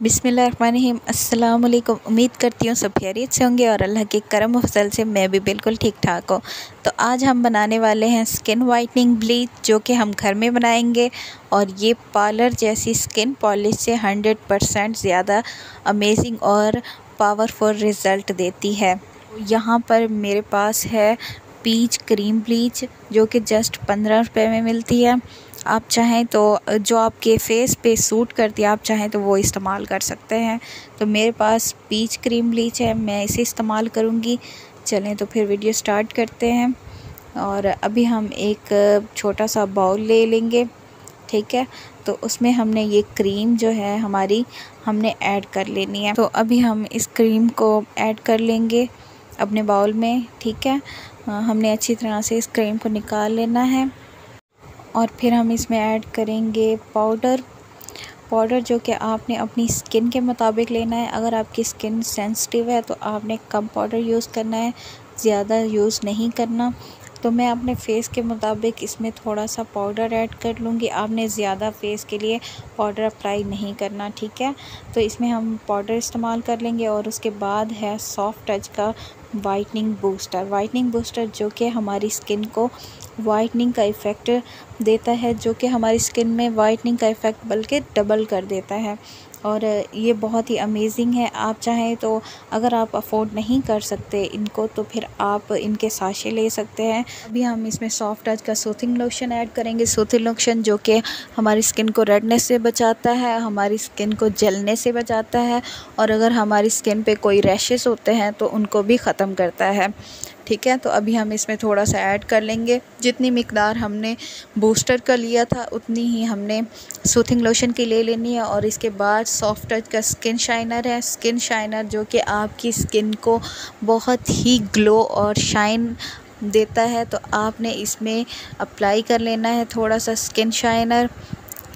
बिसमीम अल्लाम उम्मीद करती हूँ सब खैरियत से होंगे और अल्लाह के करम फ़सल से मैं भी बिल्कुल ठीक ठाक हूँ। तो आज हम बनाने वाले हैं स्किन वाइटनिंग ब्लीच, जो कि हम घर में बनाएँगे और ये पार्लर जैसी स्किन पॉलिश से हंड्रेड परसेंट ज़्यादा अमेजिंग और पावरफुल रिज़ल्ट देती है। यहाँ पर मेरे पास है पीच क्रीम ब्लीच, जो कि जस्ट पंद्रह रुपये में मिलती है। आप चाहें तो जो आपके फेस पे सूट करती है, आप चाहें तो वो इस्तेमाल कर सकते हैं। तो मेरे पास पीच क्रीम ब्लीच है, मैं इसे इस्तेमाल करूँगी। चलें तो फिर वीडियो स्टार्ट करते हैं। और अभी हम एक छोटा सा बाउल ले लेंगे, ठीक है? तो उसमें हमने ये क्रीम जो है हमारी, हमने ऐड कर लेनी है। तो अभी हम इस क्रीम को ऐड कर लेंगे अपने बाउल में, ठीक है? हमने अच्छी तरह से इस क्रीम को निकाल लेना है। और फिर हम इसमें ऐड करेंगे पाउडर। पाउडर जो कि आपने अपनी स्किन के मुताबिक लेना है। अगर आपकी स्किन सेंसिटिव है तो आपने कम पाउडर यूज़ करना है, ज़्यादा यूज़ नहीं करना। तो मैं अपने फ़ेस के मुताबिक इसमें थोड़ा सा पाउडर ऐड कर लूँगी। आपने ज़्यादा फ़ेस के लिए पाउडर अप्लाई नहीं करना, ठीक है? तो इसमें हम पाउडर इस्तेमाल कर लेंगे और उसके बाद है सॉफ्ट टच का वाइटनिंग बूस्टर। वाइटनिंग बूस्टर जो कि हमारी स्किन को वाइटनिंग का इफ़ेक्ट देता है, जो कि हमारी स्किन में वाइटनिंग का इफ़ेक्ट बल्कि डबल कर देता है। और ये बहुत ही अमेजिंग है। आप चाहें तो अगर आप अफोर्ड नहीं कर सकते इनको तो फिर आप इनके साशे ले सकते हैं। अभी हम इसमें सॉफ्ट टच का सूथिंग लोशन ऐड करेंगे। सूथिंग लोशन जो कि हमारी स्किन को रेडनेस से बचाता है, हमारी स्किन को जलने से बचाता है, और अगर हमारी स्किन पे कोई रैशेस होते हैं तो उनको भी ख़त्म करता है। ठीक है? तो अभी हम इसमें थोड़ा सा ऐड कर लेंगे। जितनी मकदार हमने बूस्टर का लिया था, उतनी ही हमने सूथिंग लोशन की ले लेनी है और इसके बाद सॉफ्ट टच का स्किन शाइनर है। स्किन शाइनर जो कि आपकी स्किन को बहुत ही ग्लो और शाइन देता है। तो आपने इसमें अप्लाई कर लेना है थोड़ा सा स्किन शाइनर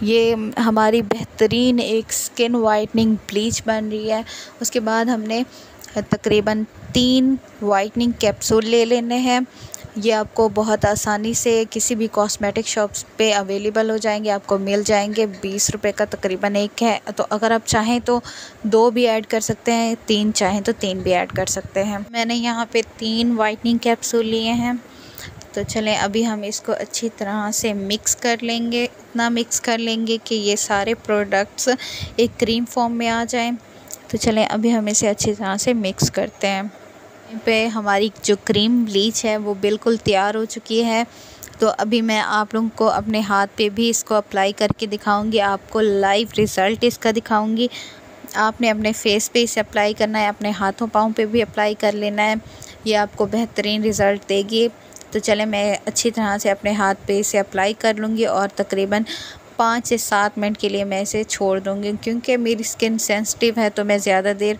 ये हमारी बेहतरीन एक स्किन वाइटनिंग ब्लीच बन रही है। उसके बाद हमने तकरीबन तीन वाइटनिंग कैप्सूल ले लेने हैं। ये आपको बहुत आसानी से किसी भी कॉस्मेटिक शॉप्स पे अवेलेबल हो जाएँगे, आपको मिल जाएँगे। बीस रुपए का तकरीबन एक है। तो अगर आप चाहें तो दो भी ऐड कर सकते हैं, तीन चाहें तो तीन भी ऐड कर सकते हैं। मैंने यहाँ पे तीन वाइटनिंग कैप्सूल लिए हैं। तो चलें, अभी हम इसको अच्छी तरह से मिक्स कर लेंगे। इतना मिक्स कर लेंगे कि ये सारे प्रोडक्ट्स एक क्रीम फॉर्म में आ जाएँ। तो चलें, अभी हम इसे अच्छी तरह से मिक्स करते हैं। पे हमारी जो क्रीम ब्लीच है, वो बिल्कुल तैयार हो चुकी है। तो अभी मैं आप लोगों को अपने हाथ पे भी इसको अप्लाई करके दिखाऊँगी। आपको लाइव रिज़ल्ट इसका दिखाऊँगी। आपने अपने फेस पे इसे अप्लाई करना है, अपने हाथों पाँव पे भी अप्लाई कर लेना है। ये आपको बेहतरीन रिज़ल्ट देगी। तो चले, मैं अच्छी तरह से अपने हाथ पे इसे अप्लाई कर लूँगी और तकरीबन पाँच से सात मिनट के लिए मैं इसे छोड़ दूँगी। क्योंकि मेरी स्किन सेंसिटिव है तो मैं ज़्यादा देर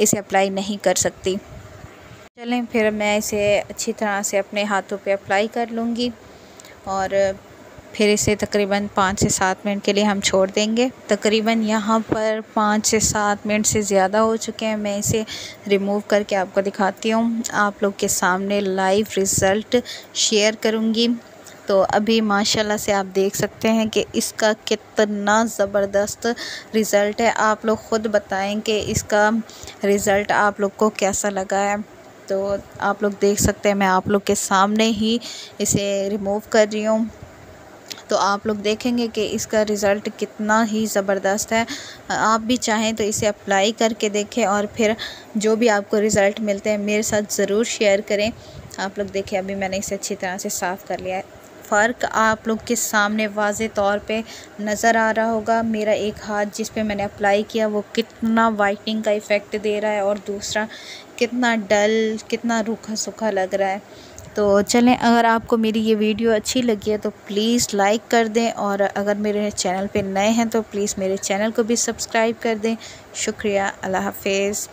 इसे अप्लाई नहीं कर सकती। चलें, फिर मैं इसे अच्छी तरह से अपने हाथों पे अप्लाई कर लूँगी और फिर इसे तकरीबन पाँच से सात मिनट के लिए हम छोड़ देंगे। तकरीबन यहाँ पर पाँच से सात मिनट से ज़्यादा हो चुके हैं। मैं इसे रिमूव करके आपको दिखाती हूँ। आप लोग के सामने लाइव रिज़ल्ट शेयर करूँगी। तो अभी माशाल्लाह से आप देख सकते हैं कि इसका कितना ज़बरदस्त रिज़ल्ट है। आप लोग ख़ुद बताएँ कि इसका रिज़ल्ट आप लोग को कैसा लगा है। तो आप लोग देख सकते हैं, मैं आप लोग के सामने ही इसे रिमूव कर रही हूँ। तो आप लोग देखेंगे कि इसका रिज़ल्ट कितना ही ज़बरदस्त है। आप भी चाहें तो इसे अप्लाई करके देखें और फिर जो भी आपको रिज़ल्ट मिलते हैं, मेरे साथ ज़रूर शेयर करें। आप लोग देखें, अभी मैंने इसे अच्छी तरह से साफ़ कर लिया है। फ़र्क आप लोग के सामने वाज तौर पे नज़र आ रहा होगा। मेरा एक हाथ जिस पे मैंने अप्लाई किया, वो कितना वाइटनिंग का इफ़ेक्ट दे रहा है और दूसरा कितना डल कितना रूखा सूखा लग रहा है। तो चलें, अगर आपको मेरी ये वीडियो अच्छी लगी है तो प्लीज़ लाइक कर दें और अगर मेरे चैनल पे नए हैं तो प्लीज़ मेरे चैनल को भी सब्सक्राइब कर दें। शुक्रिया, अल्लाह हाफिज़।